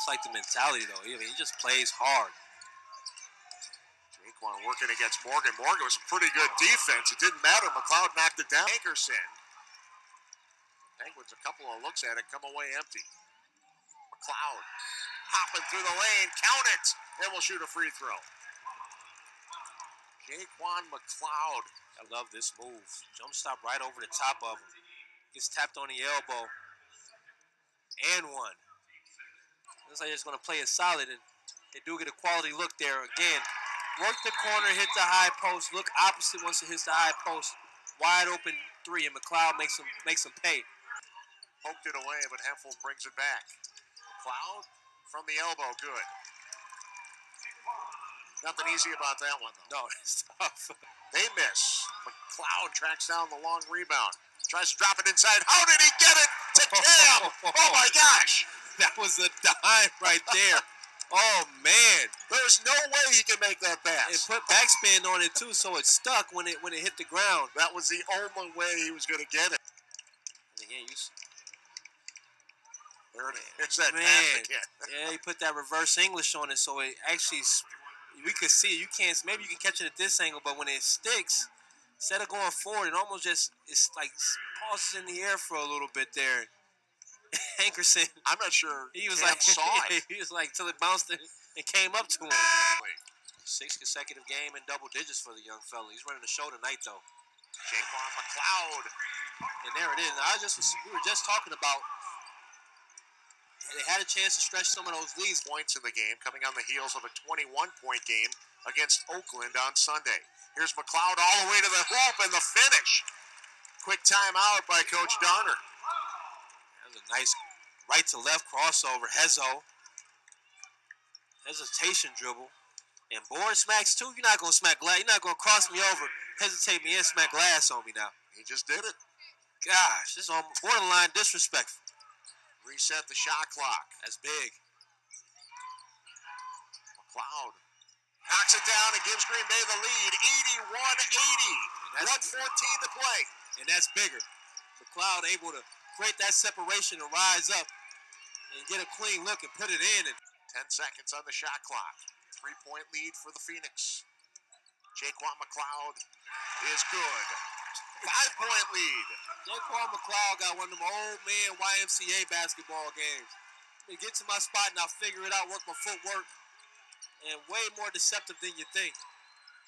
just like the mentality, though. I mean, he just plays hard. JayQuan working against Morgan. Morgan was some pretty good defense. It didn't matter. McCloud knocked it down. Hankerson. Penguins, a couple of looks at it, come away empty. McCloud hopping through the lane. Count it. And we'll shoot a free throw. JayQuan McCloud. I love this move. Jump stop right over the top of him. Gets tapped on the elbow. And one. Looks like he's going to play it solid, and they do get a quality look there. Again, work the corner, hit the high post, look opposite once it hits the high post. Wide open three, and McCloud makes him makes him pay. Poked it away, but Hemphill brings it back. McCloud from the elbow, good. Nothing easy about that one, though. No, it's tough. They miss. McCloud tracks down the long rebound. Tries to drop it inside. How did he get it to Cam? oh my gosh! That was a dime right there. oh man! There's no way he can make that And pass. put backspin on it too, so it stuck when it when it hit the ground. That was the only way he was going to get it. And again, you s- There it is. That Man. pass again. yeah, he put that reverse English on it, so it actually we could see it. You can't maybe you can catch it at this angle, but when it sticks, instead of going forward, it almost just it's like pauses in the air for a little bit there. Hankerson, I'm not sure he was Cam like saw it. he was like till it bounced and, and came up to him. Six consecutive game in double digits for the young fella. He's running the show tonight though. JayQuan McCloud. And there it is. Now, I just was, we were just talking about they had a chance to stretch some of those leads. Points in the game coming on the heels of a 21 point game against Oakland on Sunday. Here's McCloud all the way to the hoop and the finish. Quick timeout by Coach Darner. A nice right to left crossover. Hezo. Hesitation dribble. And Boris smacks too. You're not gonna smack glass. You're not gonna cross me over, hesitate me, and smack glass on me now. He just did it. Gosh, this is on borderline disrespectful. Reset the shot clock. That's big. McCloud knocks it down and gives Green Bay the lead 81 80. that's- 114 to play. And that's bigger. McCloud able to create that separation and rise up and get a clean look and put it in. And 10 seconds on the shot clock. Three point lead for the Phoenix. JayQuan McCloud is good. Five point lead. JayQuan McCloud got one of them old man YMCA basketball games. I get to my spot and I'll figure it out, work my footwork, and way more deceptive than you think.